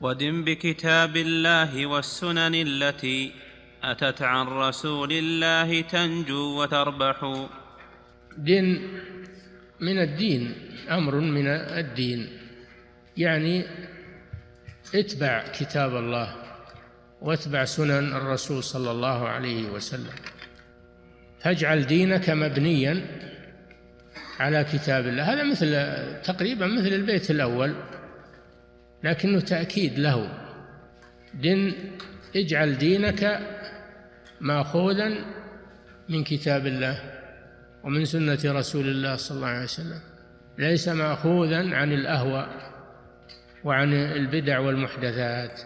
ودن بكتاب الله والسنن التي اتت عن رسول الله تنجو وتربح. دين من الدين أمر من الدين. يعني اتبع كتاب الله واتبع سنن الرسول صلى الله عليه وسلم. فاجعل دينك مبنيا على كتاب الله. هذا مثل تقريبا مثل البيت الأول. لكنه تأكيد له. دين اجعل دينك ماخوذا من كتاب الله ومن سنة رسول الله صلى الله عليه وسلم. ليس ماخوذا عن الأهواء وعن البدع والمحدثات.